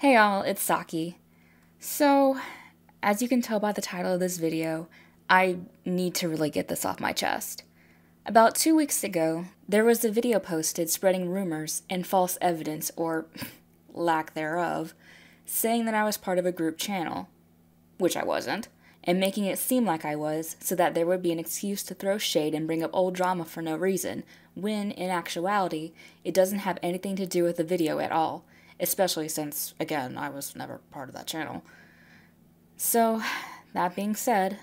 Hey all, it's Saki. So, as you can tell by the title of this video, I need to really get this off my chest. About two weeks ago, there was a video posted spreading rumors and false evidence, or lack thereof, saying that I was part of a group channel, which I wasn't, and making it seem like I was so that there would be an excuse to throw shade and bring up old drama for no reason, when, in actuality, it doesn't have anything to do with the video at all especially since, again, I was never part of that channel. So, that being said,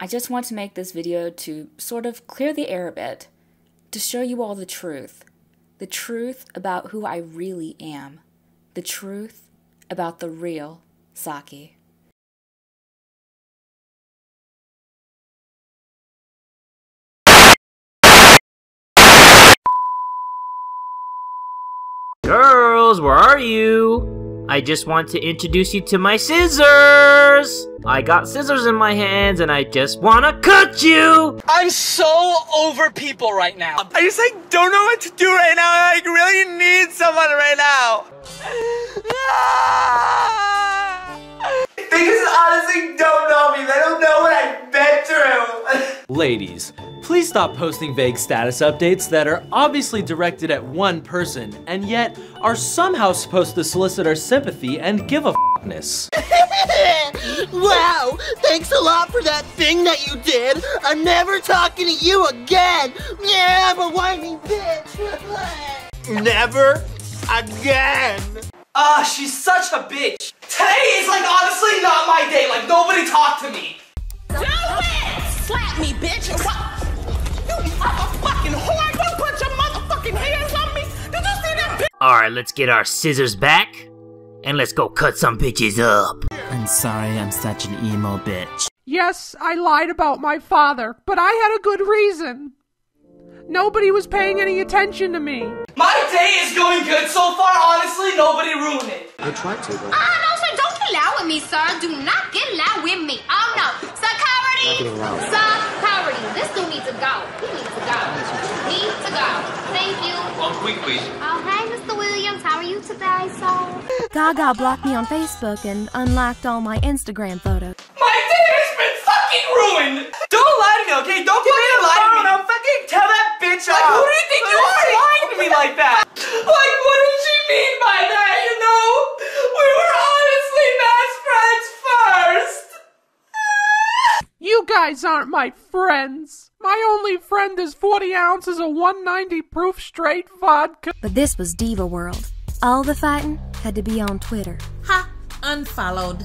I just want to make this video to sort of clear the air a bit, to show you all the truth. The truth about who I really am. The truth about the real Saki. Girls, where are you? I just want to introduce you to my scissors! I got scissors in my hands and I just wanna cut you! I'm so over people right now. I just like don't know what to do right now. I like really need Ladies, please stop posting vague status updates that are obviously directed at one person and yet are somehow supposed to solicit our sympathy and give a f***ness. wow, thanks a lot for that thing that you did. I'm never talking to you again. Yeah, but whiny bitch. Never again. Ah, uh, she's such a bitch. Today is like honestly not my day. Like nobody talk to me. Do it! Slap me, bitch. What? You motherfucking whore! Don't put your motherfucking hands on me. Did you see that bitch? All right, let's get our scissors back and let's go cut some bitches up. I'm sorry, I'm such an emo bitch. Yes, I lied about my father, but I had a good reason. Nobody was paying any attention to me. My day is going good so far. Honestly, nobody ruined it. I tried to, but... Ah, no, sir, don't get loud with me, sir. Do not get loud with me. Oh, no. Security! Security. This dude needs to go. He needs to go. He needs to go. Thank you. One quick, please. Oh, hey, Mr. Williams. How are you today, sir? Gaga blocked me on Facebook and unlocked all my Instagram photos. My day has been fucking ruined! Don't lie to me, okay? Don't fucking lie to me. I'll fucking tell that bitch Like, who do you think you are lying to me like that? Like, what did she mean by that, you know? We were honestly best friends first! You guys aren't my friends. My only friend is 40 ounces of 190 proof straight vodka. But this was Diva World. All the fighting had to be on Twitter. Ha! Unfollowed.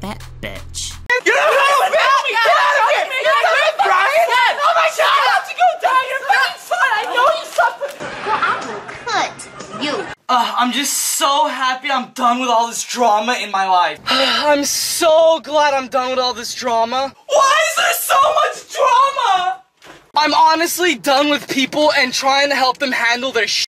That bitch. Get out of here! Get out of here! Get out of here, Brian! Oh my god! You have to go down! You're fucking fine! I know you suffer! Well, I will cut you. Uh, I'm just so happy I'm done with all this drama in my life. I'm so glad I'm done with all this drama. Why is there so much drama? I'm honestly done with people and trying to help them handle their sh